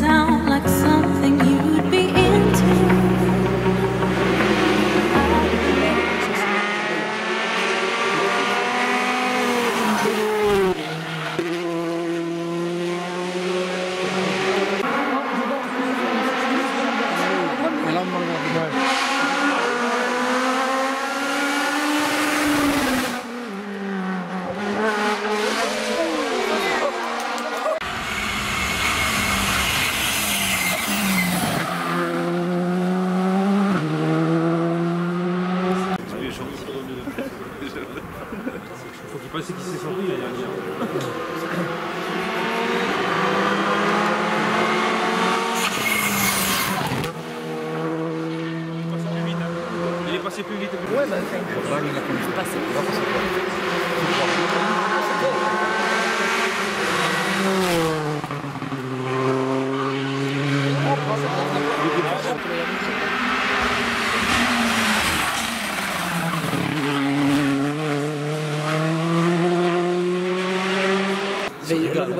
sound like Il pensait qu'il s'est sorti l'année dernière. Il est passé plus vite. Ouais, bah, il a à passer. Passer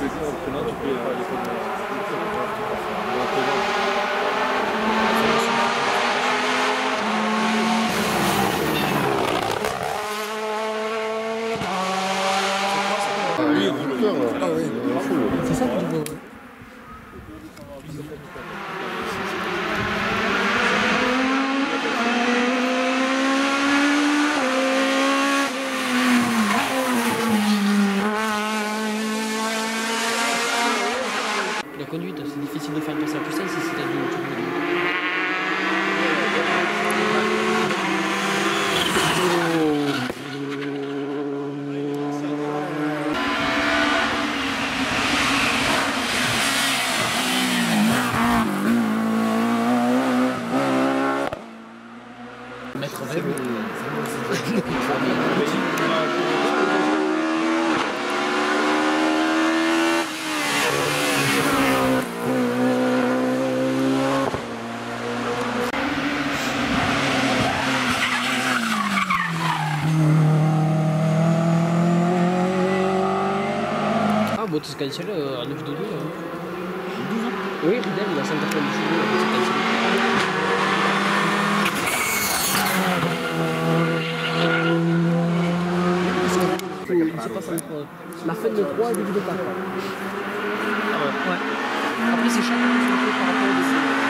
Fais le total de la licence. C'est ça que je veux. C'est difficile de faire passer la pucelle si c'est à du Mettre vélo. Ah, bon, tu cancel à 9 de 2. Oui, Ridel, il a 190 chevaux, c'est cancel. C'est pas ça, la fin de 3 et début de 4. Ah ouais. Après, c'est chacun par rapport au dessin.